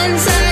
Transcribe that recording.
friends and